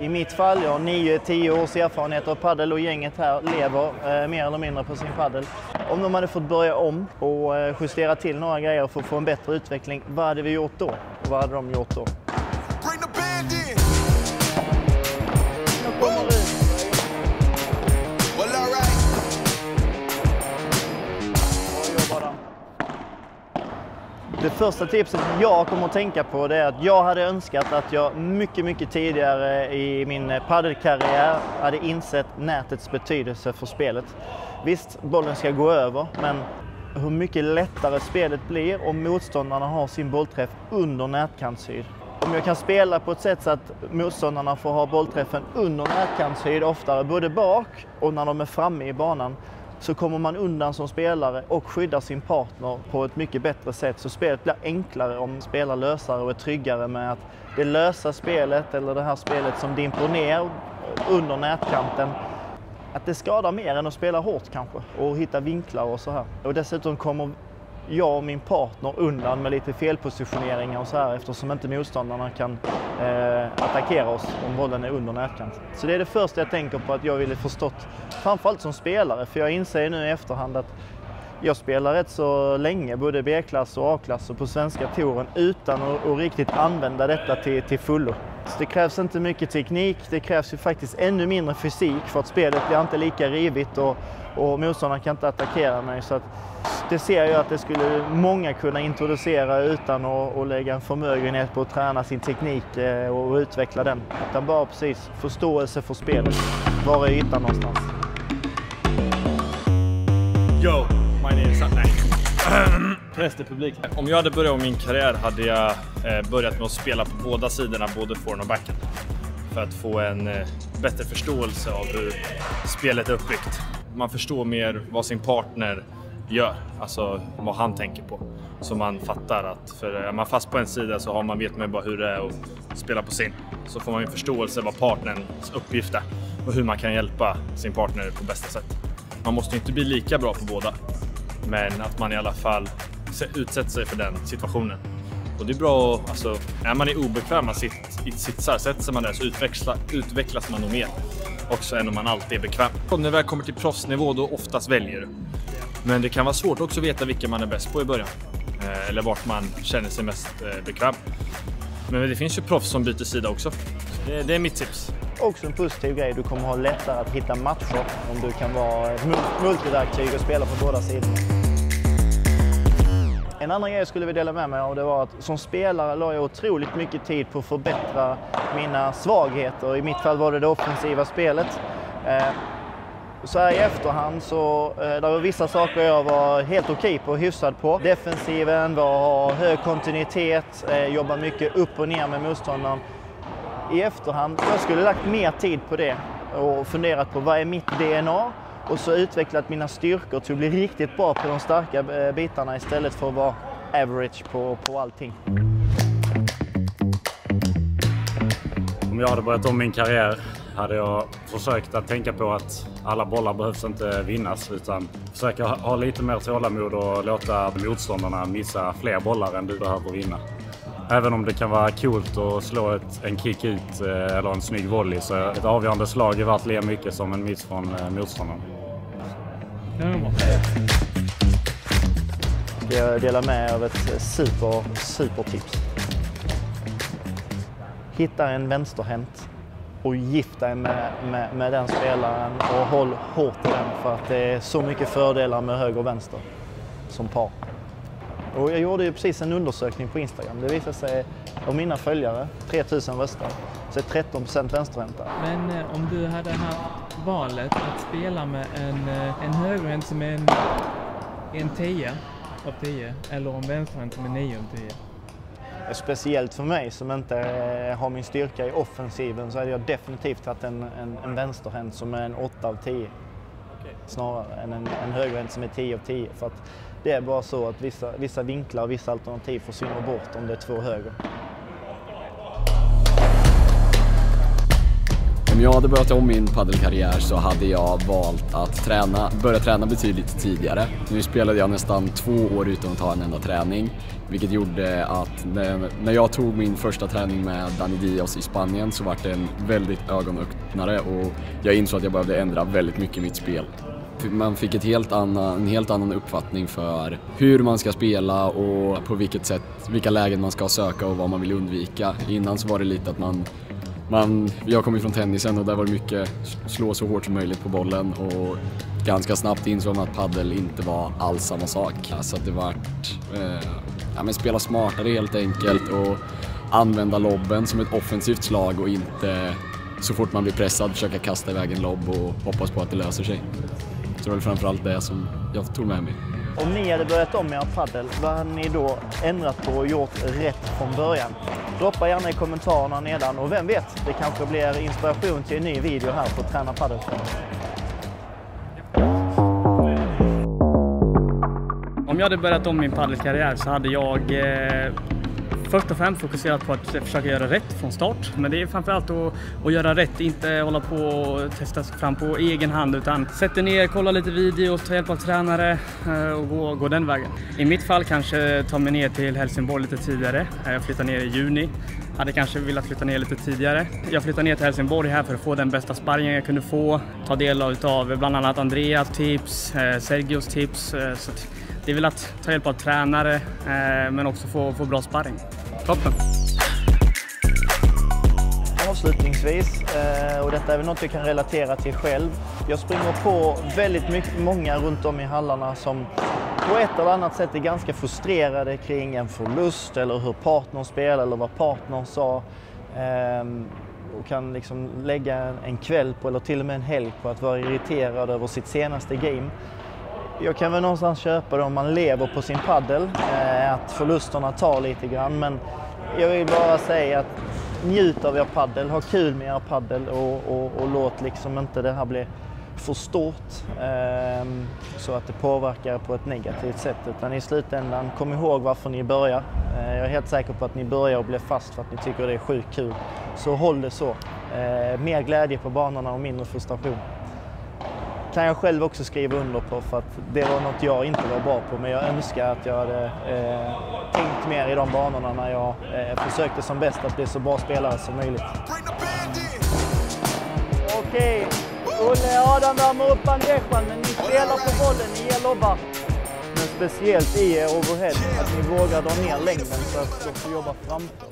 I mitt fall, jag har 9-10 års erfarenhet av paddel och gänget här lever eh, mer eller mindre på sin paddel. Om de hade fått börja om och eh, justera till några grejer för att få en bättre utveckling, vad hade vi gjort då? Och vad hade de gjort då? Första tipset jag kommer att tänka på det är att jag hade önskat att jag mycket, mycket tidigare i min paddelkarriär hade insett nätets betydelse för spelet. Visst, bollen ska gå över, men hur mycket lättare spelet blir om motståndarna har sin bollträff under nätkantshöjd. Om jag kan spela på ett sätt så att motståndarna får ha bollträffen under nätkantshöjd oftare, både bak och när de är framme i banan, så kommer man undan som spelare och skyddar sin partner på ett mycket bättre sätt. Så spelet blir enklare om man spelar lösare och är tryggare med att det lösa spelet eller det här spelet som dimper ner under nätkanten att det skadar mer än att spela hårt kanske och hitta vinklar och så här. Och dessutom kommer jag och min partner undan med lite felpositioneringar och så här eftersom inte motståndarna kan eh, attackera oss om bollen är under nätkant. Så det är det första jag tänker på att jag ville förstått, framförallt som spelare, för jag inser nu i efterhand att jag spelar rätt så länge, både B-klass och A-klass och på svenska touren utan att, att riktigt använda detta till, till fullo. Så det krävs inte mycket teknik, det krävs ju faktiskt ännu mindre fysik för att spelet blir inte lika rivigt och, och motståndarna kan inte attackera mig. Så att det ser jag att det skulle många kunna introducera utan att, att lägga en förmögenhet på att träna sin teknik eh, och utveckla den. Utan bara precis förståelse för spelet. Var är ytan någonstans? Yo, my name is Nej. Förresten publik. Om jag hade börjat min karriär hade jag eh, börjat med att spela på båda sidorna, både forehand och backhand. För att få en eh, bättre förståelse av hur spelet är uppbyggt. Man förstår mer vad sin partner gör, alltså vad han tänker på. Så man fattar att, för är man fast på en sida så har man, vet man ju bara hur det är att spela på sin. Så får man ju förståelse vad partnerns uppgift är och hur man kan hjälpa sin partner på bästa sätt. Man måste ju inte bli lika bra på båda, men att man i alla fall utsätter sig för den situationen. Och det är bra, alltså, är man i obekväma sitt, i sitsar, sätter sig man där så utveckla, utvecklas man nog mer. Också än om man alltid är bekväm. Och när det väl kommer till proffsnivå, då oftast väljer du. Men det kan vara svårt också att veta vilka man är bäst på i början. Eh, eller vart man känner sig mest eh, bekväm. Men det finns ju proffs som byter sida också. Det, det är mitt tips. Också en positiv grej, du kommer ha lättare att hitta matcher om du kan vara ett multiverktyg och spela på båda sidor. En annan grej jag skulle vilja dela med mig av det var att som spelare la jag otroligt mycket tid på att förbättra mina svagheter. I mitt fall var det det offensiva spelet. Eh, så här i efterhand så eh, det var vissa saker jag var helt okej på och hyfsad på. Defensiven var hög kontinuitet, eh, jobba mycket upp och ner med motståndaren. I efterhand, jag skulle lagt mer tid på det och funderat på vad är mitt DNA och så utvecklat mina styrkor till att bli riktigt bra på de starka eh, bitarna istället för att vara average på, på allting. Om jag hade börjat om min karriär hade jag försökt att tänka på att alla bollar behövs inte vinnas utan försöka ha lite mer tålamod och låta motståndarna missa fler bollar än du behöver vinna. Även om det kan vara coolt att slå ett, en kick ut eh, eller en snygg volley så är ett avgörande slag är värt lika mycket som en miss från eh, motståndaren. Ska jag dela med av ett eh, super, supertips. Hitta en vänsterhänt och gift dig med, med, med den spelaren och håll hårt i den för att det är så mycket fördelar med höger och vänster som par. Och jag gjorde ju precis en undersökning på Instagram. Det visade sig av mina följare, 3000 röster, så är 13% vänsterhänta. Men eh, om du hade haft valet att spela med en, eh, en högerhänt som är en, en 10 av 10 eller en vänsterhänt som är 9 av 10? Speciellt för mig som inte eh, har min styrka i offensiven så hade jag definitivt tagit en, en, en vänsterhänt som är en 8 av 10. Snarare än en, en högerhänt som är 10 av 10. För att det är bara så att vissa, vissa vinklar och vissa alternativ försvinner bort om det är två höger. Om jag hade börjat om min paddelkarriär så hade jag valt att träna, börja träna betydligt tidigare. Nu spelade jag nästan två år utan att ta en enda träning. Vilket gjorde att när jag tog min första träning med Dani Diaz i Spanien så var det en väldigt ögonöppnare och jag insåg att jag behövde ändra väldigt mycket i mitt spel. Man fick ett helt annan, en helt annan uppfattning för hur man ska spela och på vilket sätt, vilka lägen man ska söka och vad man vill undvika. Innan så var det lite att man man, jag kommer från tennisen och där var det mycket slå så hårt som möjligt på bollen och ganska snabbt insåg man att paddel inte var alls samma sak. Så alltså det vart, eh, ja men spela smartare helt enkelt och använda lobben som ett offensivt slag och inte så fort man blir pressad försöka kasta iväg en lobb och hoppas på att det löser sig. Så det var framförallt det som jag tog med mig. Om ni hade börjat om med padel, paddel, vad hade ni då ändrat på och gjort rätt från början? Droppa gärna i kommentarerna nedan och vem vet, det kanske blir inspiration till en ny video här på Träna Padel. Om jag hade börjat om min paddelkarriär så hade jag eh, först och främst fokuserat på att försöka göra rätt från start. Men det är framförallt att, att göra rätt, inte hålla på och testa sig fram på egen hand utan sätta ner, kolla lite videos, ta hjälp av tränare eh, och gå, gå den vägen. I mitt fall kanske ta mig ner till Helsingborg lite tidigare. Eh, jag flyttar ner i juni. Hade kanske velat flytta ner lite tidigare. Jag flyttade ner till Helsingborg här för att få den bästa sparringen jag kunde få. Ta del av bland annat Andreas tips, eh, Sergios tips. Så det är väl att ta hjälp av tränare men också få, få bra sparring. Toppen! Avslutningsvis, eh, och detta är väl något jag kan relatera till själv. Jag springer på väldigt mycket, många runt om i hallarna som på ett eller annat sätt är ganska frustrerade kring en förlust eller hur partnern spelar eller vad partnern sa. Ehm, och kan liksom lägga en kväll på, eller till och med en helg på att vara irriterad över sitt senaste game jag kan väl någonstans köpa det om man lever på sin paddel, eh, att förlusterna tar lite grann. Men jag vill bara säga att njut av er paddel, ha kul med er paddel och, och, och låt liksom inte det här bli för stort eh, så att det påverkar på ett negativt sätt. Utan i slutändan, kom ihåg varför ni börjar. Eh, jag är helt säker på att ni börjar och blir fast för att ni tycker det är sjukt kul. Så håll det så. Eh, mer glädje på banorna och mindre frustration kan jag själv också skriva under på för att det var något jag inte var bra på. Men jag önskar att jag hade eh, tänkt mer i de banorna när jag eh, försökte som bäst att bli så bra spelare som möjligt. Okej, Olle Adam värmer upp bandejan men ni spelar på bollen, ni ger lobbar. Men speciellt i er overhead, att ni vågar dra ner längden så att de får jobba framför.